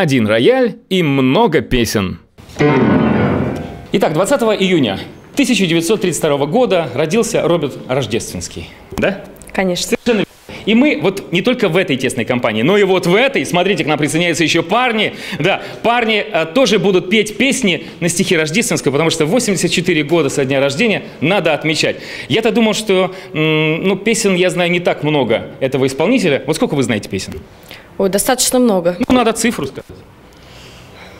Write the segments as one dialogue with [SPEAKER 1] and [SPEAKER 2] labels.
[SPEAKER 1] один рояль и много песен. Итак, 20 июня 1932 года родился Роберт Рождественский. Да?
[SPEAKER 2] Конечно.
[SPEAKER 1] Совершенно. И мы вот не только в этой тесной компании, но и вот в этой, смотрите, к нам присоединяются еще парни. Да, парни а, тоже будут петь песни на стихи Рождественского, потому что 84 года со дня рождения надо отмечать. Я-то думал, что м, ну, песен я знаю не так много этого исполнителя. Вот сколько вы знаете песен?
[SPEAKER 2] Ой, достаточно много.
[SPEAKER 1] Ну, надо цифру сказать.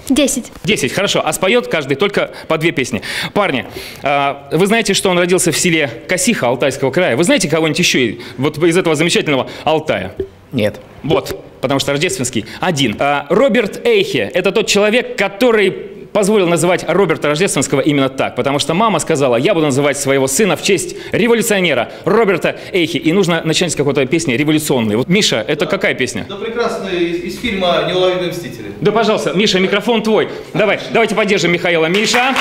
[SPEAKER 3] Десять.
[SPEAKER 1] 10, хорошо. А споет каждый только по две песни. Парни, а, вы знаете, что он родился в селе Косиха Алтайского края? Вы знаете кого-нибудь еще вот из этого замечательного Алтая?
[SPEAKER 4] Нет.
[SPEAKER 1] Вот, потому что рождественский один. А, Роберт Эйхе – это тот человек, который позволил называть Роберта Рождественского именно так, потому что мама сказала, я буду называть своего сына в честь революционера Роберта Эйхи. И нужно начать с какой-то песни революционной. Вот, Миша, это какая песня?
[SPEAKER 5] Да прекрасно из, из фильма «Неуловимые мстители».
[SPEAKER 1] Да, пожалуйста, Миша, микрофон твой. Давай, давайте поддержим Михаила. Миша.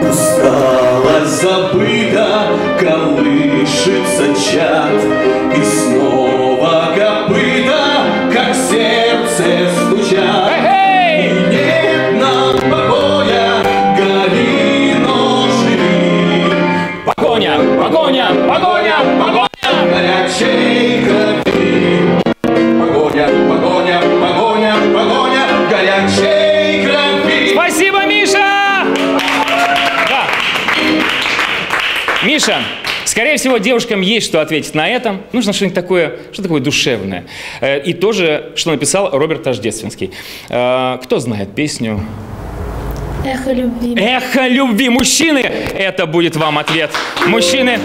[SPEAKER 6] Устала, забыта, колышется чат И снова копыта, как сердце стучат
[SPEAKER 1] всего, девушкам есть что ответить на этом. Нужно что-нибудь такое, что такое душевное. Э, И тоже, что написал Роберт Рождественский. Э, Кто знает песню?
[SPEAKER 3] Эхо любви.
[SPEAKER 1] Эхо любви. Мужчины, это будет вам ответ. Мужчины.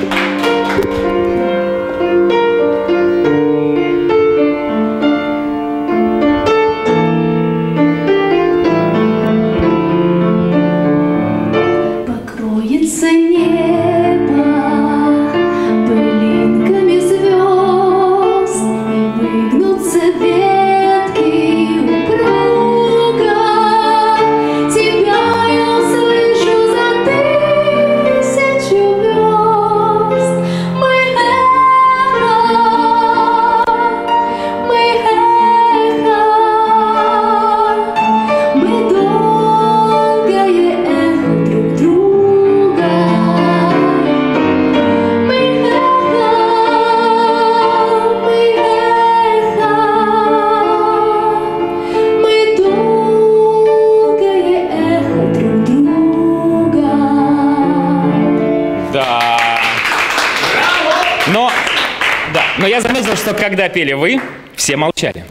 [SPEAKER 1] Когда пели вы, все молчали.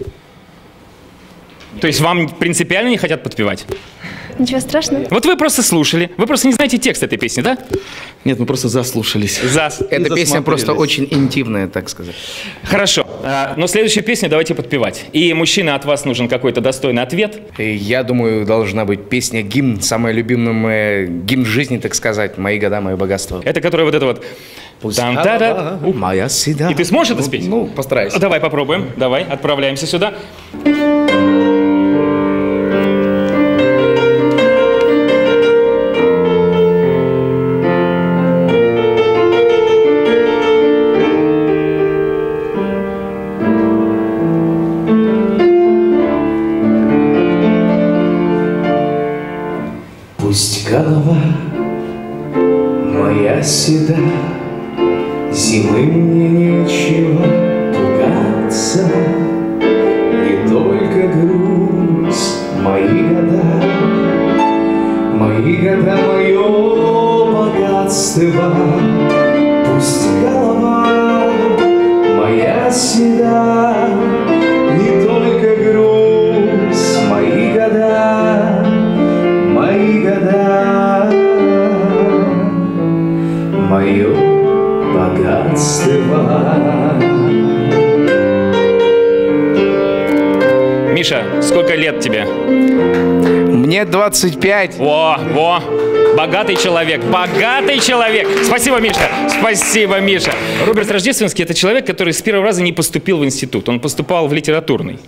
[SPEAKER 1] То есть вам принципиально не хотят подпевать?
[SPEAKER 3] Ничего страшного.
[SPEAKER 1] Вот вы просто слушали, вы просто не знаете текст этой песни, да?
[SPEAKER 4] Нет, мы просто заслушались.
[SPEAKER 1] Зас.
[SPEAKER 4] Эта песня просто очень интимная, так сказать.
[SPEAKER 1] Хорошо, а, но следующую песню давайте подпевать. И, мужчина, от вас нужен какой-то достойный ответ.
[SPEAKER 4] Я думаю, должна быть песня гимн, самая любимая гимн жизни, так сказать, мои года, мое богатство.
[SPEAKER 1] Это которая вот это вот... Там-та-да. У.
[SPEAKER 4] Моя седа.
[SPEAKER 1] И ты сможешь это спеть?
[SPEAKER 4] Ну, постараюсь.
[SPEAKER 1] Давай попробуем. Давай, отправляемся сюда.
[SPEAKER 6] Богатство. Пусть голова моя седа, Не только грусть, мои года, мои года, мое богатство.
[SPEAKER 1] Миша, сколько лет тебе?
[SPEAKER 4] Мне 25.
[SPEAKER 1] Во, во, богатый человек, богатый человек. Спасибо, Миша, спасибо, Миша. Роберт Рождественский – это человек, который с первого раза не поступил в институт. Он поступал в литературный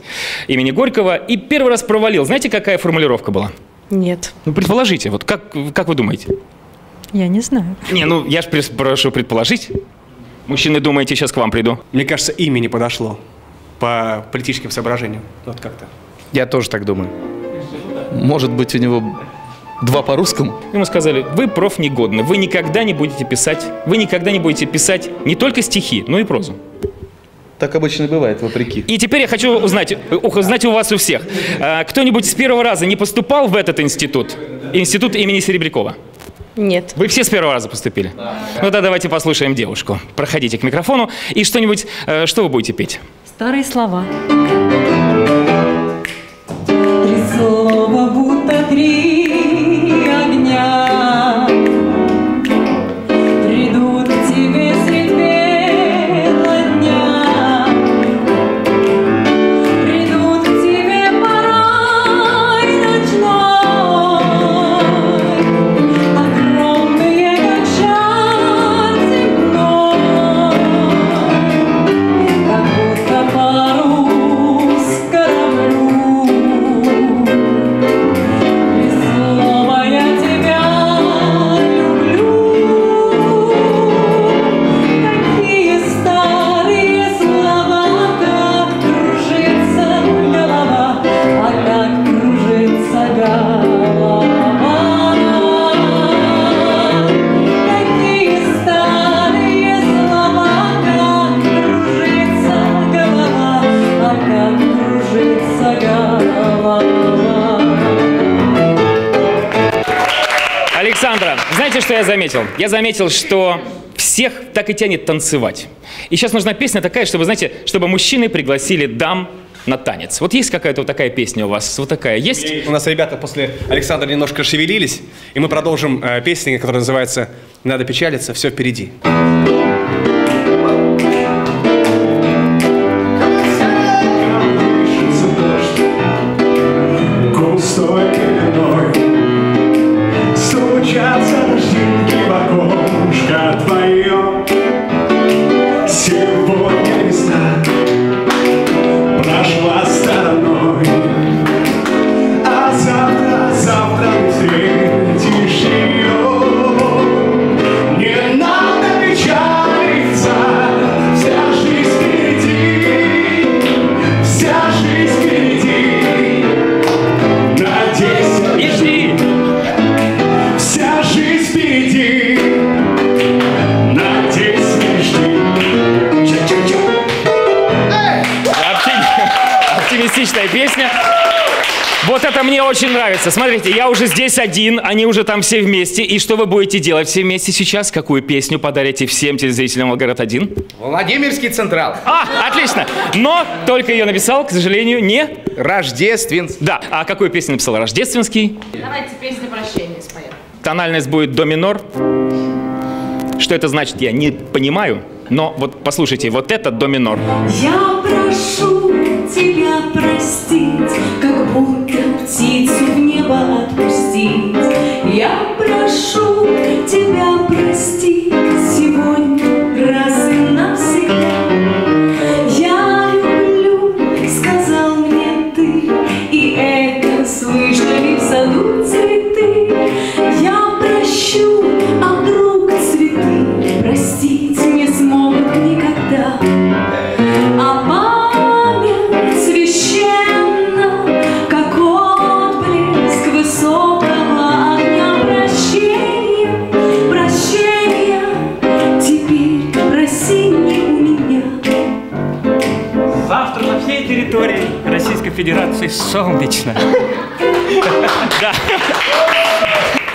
[SPEAKER 1] имени Горького и первый раз провалил. Знаете, какая формулировка была?
[SPEAKER 2] Нет,
[SPEAKER 1] Ну, предположите, вот как, как вы думаете?
[SPEAKER 2] я не знаю.
[SPEAKER 1] Не, ну, я же прошу предположить. Мужчины, думаете, сейчас к вам приду?
[SPEAKER 7] Мне кажется, имя не подошло по политическим соображениям. Вот как-то.
[SPEAKER 4] Я тоже так думаю.
[SPEAKER 6] Может быть, у него два по-русскому?
[SPEAKER 1] Ему сказали, вы профнегодны, вы никогда не будете писать, вы никогда не будете писать не только стихи, но и прозу.
[SPEAKER 5] Так обычно бывает, вопреки.
[SPEAKER 1] И теперь я хочу узнать, узнать у вас у всех. А, Кто-нибудь с первого раза не поступал в этот институт? Институт имени Серебрякова?
[SPEAKER 2] Нет.
[SPEAKER 1] Вы все с первого раза поступили? Ну тогда давайте послушаем девушку. Проходите к микрофону и что-нибудь, э, что вы будете петь?
[SPEAKER 8] Старые слова. Три
[SPEAKER 1] Александра, знаете, что я заметил? Я заметил, что всех так и тянет танцевать. И сейчас нужна песня такая, чтобы, знаете, чтобы мужчины пригласили дам на танец. Вот есть какая-то вот такая песня у вас? Вот такая есть?
[SPEAKER 9] У нас ребята после Александра немножко шевелились, и мы продолжим э, песню, которая называется «Не надо печалиться, все впереди».
[SPEAKER 7] Густой
[SPEAKER 1] очень нравится. Смотрите, я уже здесь один, они уже там все вместе. И что вы будете делать все вместе сейчас? Какую песню подарите всем телезрителям Волгоград-1?
[SPEAKER 4] Владимирский Централ.
[SPEAKER 1] А, отлично! Но только ее написал, к сожалению, не...
[SPEAKER 4] Рождественский.
[SPEAKER 1] Да, а какую песню написал? Рождественский.
[SPEAKER 2] Давайте песню прощения споем.
[SPEAKER 1] Тональность будет до минор. Что это значит, я не понимаю. Но вот послушайте, вот это до минор.
[SPEAKER 8] Я прошу тебя простить, как будто птицу в небо отпустить. Я прошу тебя простить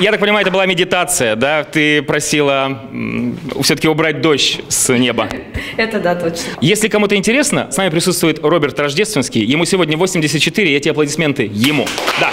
[SPEAKER 8] Я
[SPEAKER 1] так понимаю, это была медитация, да? Ты просила все-таки убрать дождь с неба.
[SPEAKER 2] Это да, точно.
[SPEAKER 1] Если кому-то интересно, с нами присутствует Роберт Рождественский. Ему сегодня 84, и эти аплодисменты ему. Да.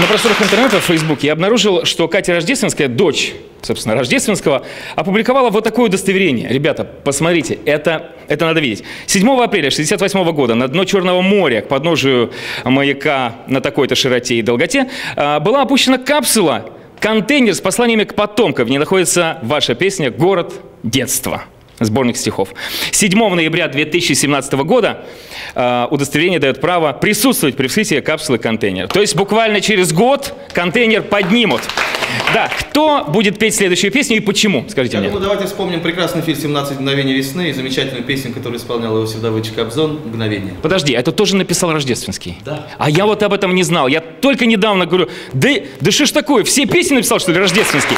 [SPEAKER 1] На просторах интернета в Фейсбуке я обнаружил, что Катя Рождественская, дочь, собственно, Рождественского, опубликовала вот такое удостоверение. Ребята, посмотрите, это, это надо видеть. 7 апреля 68 года на дно Черного моря, к подножию маяка на такой-то широте и долготе, а, была опущена капсула, контейнер с посланиями к потомкам. В ней находится ваша песня «Город детства». Сборник стихов. 7 ноября 2017 года э, удостоверение дает право присутствовать при вскрытии капсулы контейнера. То есть буквально через год контейнер поднимут. Да, кто будет петь следующую песню и почему? Скажите
[SPEAKER 6] Я
[SPEAKER 1] мне.
[SPEAKER 6] думаю, давайте вспомним прекрасный фильм «17 мгновений весны» и замечательную песню, которую исполнял Иосиф Давыдович Кобзон «Мгновение».
[SPEAKER 1] Подожди, это тоже написал Рождественский?
[SPEAKER 6] Да.
[SPEAKER 1] А я вот об этом не знал. Я только недавно говорю, да, да что ж такое, все песни написал, что ли, Рождественский?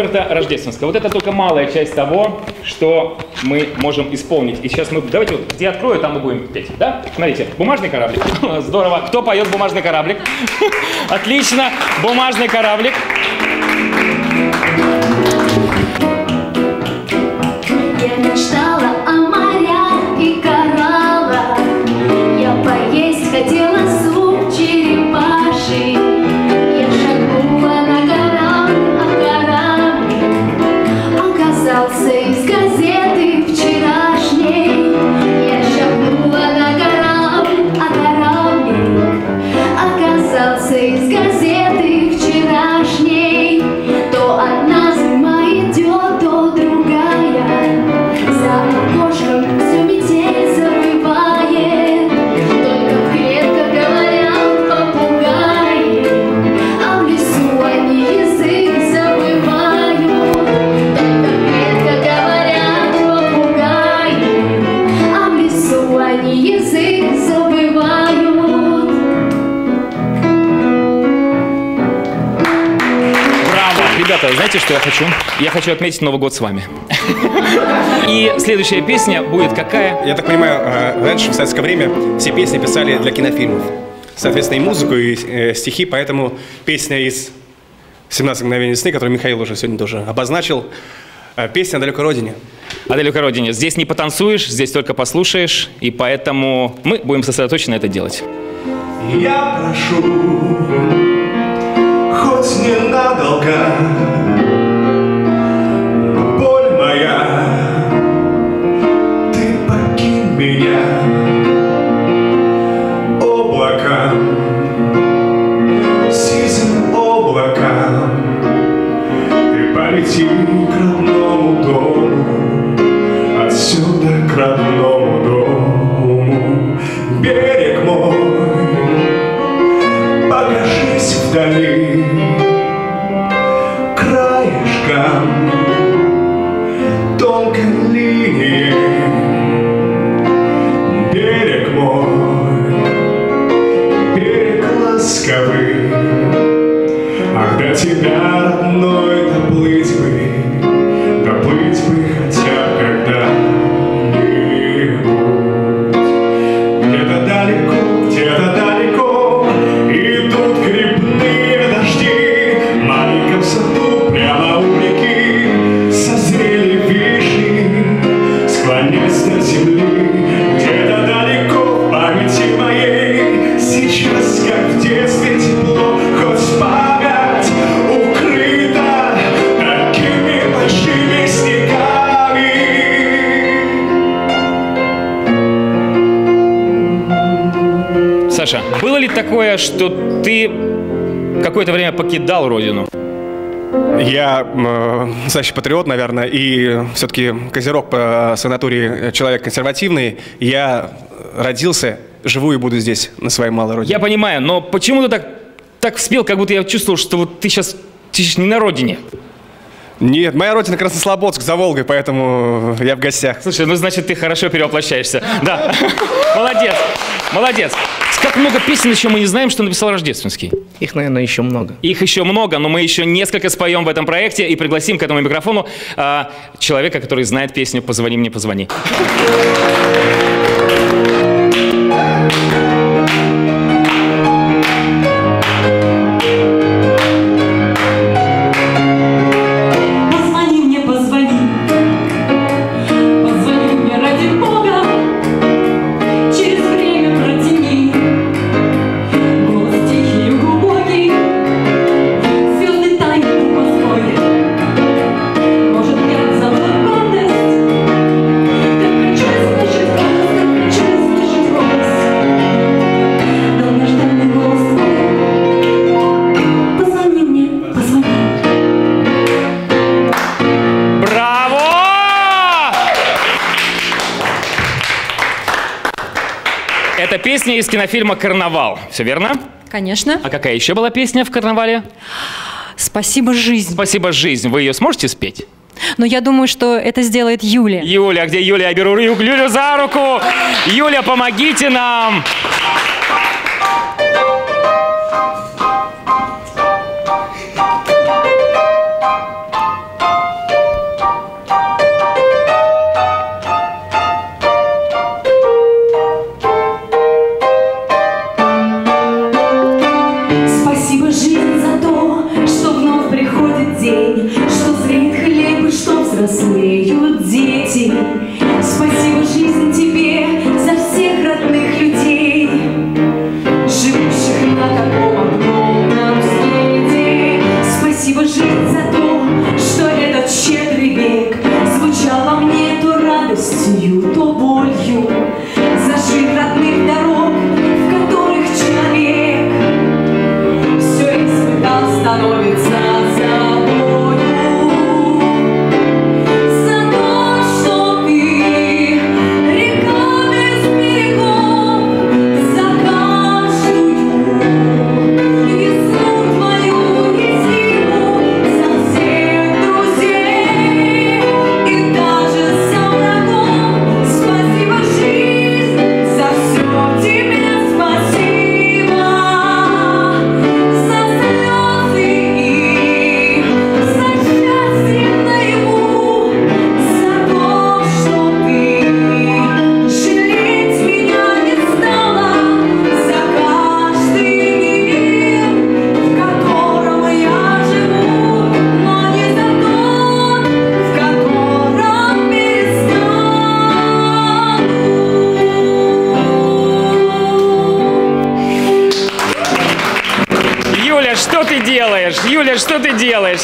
[SPEAKER 1] Роберта Рождественского. Вот это только малая часть того, что мы можем исполнить. И сейчас мы, давайте вот, где открою, там мы будем петь, да? Смотрите, бумажный кораблик. Здорово. Кто поет бумажный кораблик? Отлично, бумажный кораблик. Знаете, что я хочу? Я хочу отметить Новый год с вами. И следующая песня будет какая?
[SPEAKER 9] Я так понимаю, э, раньше, в советское время, все песни писали для кинофильмов. Соответственно, и музыку, и э, стихи, поэтому песня из «17 мгновений сны», которую Михаил уже сегодня тоже обозначил, э, песня о далекой родине.
[SPEAKER 1] О далекой родине. Здесь не потанцуешь, здесь только послушаешь, и поэтому мы будем сосредоточены это делать.
[SPEAKER 7] Я прошу, хоть ненадолго,
[SPEAKER 1] такое, что ты какое-то время покидал родину?
[SPEAKER 7] Я э, настоящий патриот, наверное, и все-таки Козерог по санатории человек консервативный. Я родился, живу и буду здесь, на своей малой родине.
[SPEAKER 8] Я понимаю, но почему ты так, так спел, как будто я чувствовал, что вот ты сейчас, ты сейчас не на родине?
[SPEAKER 7] Нет, моя родина Краснослободск за Волгой, поэтому я в гостях.
[SPEAKER 8] Слушай, ну значит ты хорошо перевоплощаешься. Да. Молодец. Молодец. Как много песен еще мы не знаем, что написал Рождественский?
[SPEAKER 10] Их, наверное, еще много.
[SPEAKER 8] Их еще много, но мы еще несколько споем в этом проекте и пригласим к этому микрофону а, человека, который знает песню «Позвони мне, позвони».
[SPEAKER 1] Позвони
[SPEAKER 8] песня из кинофильма «Карнавал». Все верно?
[SPEAKER 11] Конечно.
[SPEAKER 8] А какая еще была песня в «Карнавале»?
[SPEAKER 11] Спасибо, жизнь.
[SPEAKER 8] «Спасибо, жизнь». Вы ее сможете спеть?
[SPEAKER 11] Но я думаю, что это сделает Юля.
[SPEAKER 8] Юля, где Юля? Я беру Юлю за руку. Юля, помогите нам.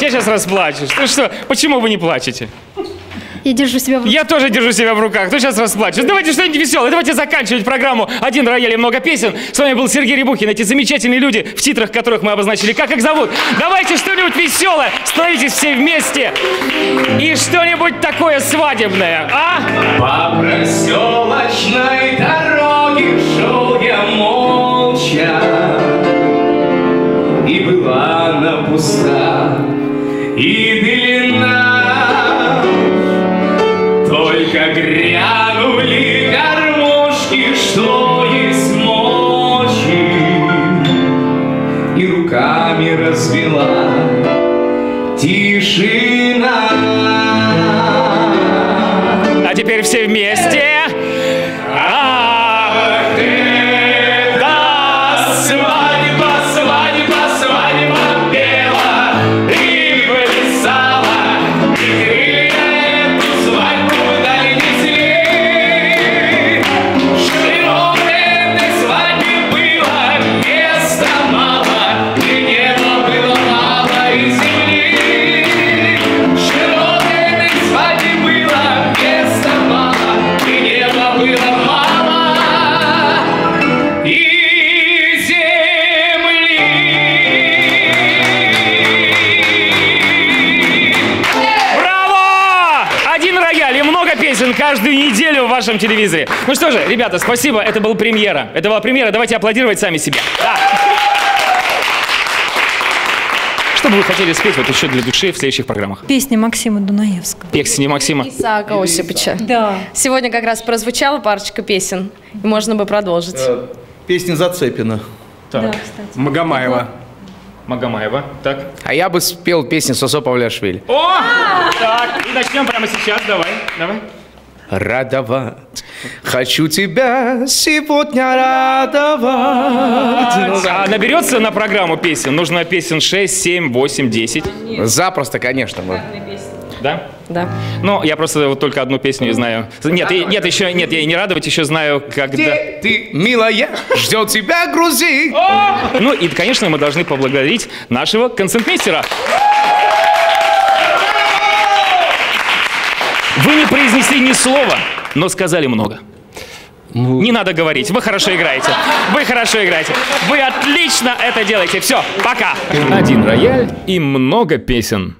[SPEAKER 1] Я
[SPEAKER 8] сейчас расплачусь. Ты что? Почему вы не плачете?
[SPEAKER 12] Я держу себя в руках.
[SPEAKER 8] Я тоже держу себя в руках. Кто сейчас расплачется? Давайте что-нибудь веселое. Давайте заканчивать программу «Один рояль и много песен». С вами был Сергей Рябухин. Эти замечательные люди, в титрах которых мы обозначили, как их зовут. Давайте что-нибудь веселое. Становитесь все вместе. И что-нибудь такое свадебное, а?
[SPEAKER 4] По проселочной дороге шел я молча, И была она пуста и длинна. Только грянули гармошки, что есть мочи, И руками развела тишина.
[SPEAKER 8] А теперь все вместе.
[SPEAKER 1] Каждую неделю в вашем телевизоре. Ну что же, ребята, спасибо. Это была премьера. Это была премьера. Давайте аплодировать сами себе. Да. Что бы вы хотели спеть вот еще для души в следующих программах?
[SPEAKER 13] Песня Максима Дунаевского.
[SPEAKER 1] Песни Максима.
[SPEAKER 2] Исаака Осиповича.
[SPEAKER 13] Да.
[SPEAKER 2] Сегодня как раз прозвучала парочка песен, и можно бы продолжить.
[SPEAKER 6] Песня Зацепина.
[SPEAKER 1] Так.
[SPEAKER 9] Магомаева.
[SPEAKER 1] Магомаева. Так.
[SPEAKER 4] А я бы спел песню Сосо Павлиашвили.
[SPEAKER 1] О! Так, и начнем прямо сейчас. Давай, давай.
[SPEAKER 4] Радовать, хочу тебя сегодня радовать.
[SPEAKER 1] А наберется на программу песен? Нужно песен 6, 7, 8, 10.
[SPEAKER 4] Запросто, конечно. мы.
[SPEAKER 1] Да?
[SPEAKER 2] Да.
[SPEAKER 1] Ну, я просто вот только одну песню и знаю. Нет, и- нет, еще нет, я и не радовать, еще знаю, когда.
[SPEAKER 4] Где ты, милая, ждет тебя Грузия.
[SPEAKER 1] Ну и, конечно, мы должны поблагодарить нашего концертмейстера. Вы не произнесли ни слова, но сказали много. Не надо говорить, вы хорошо играете. Вы хорошо играете. Вы отлично это делаете. Все, пока. Один рояль и много песен.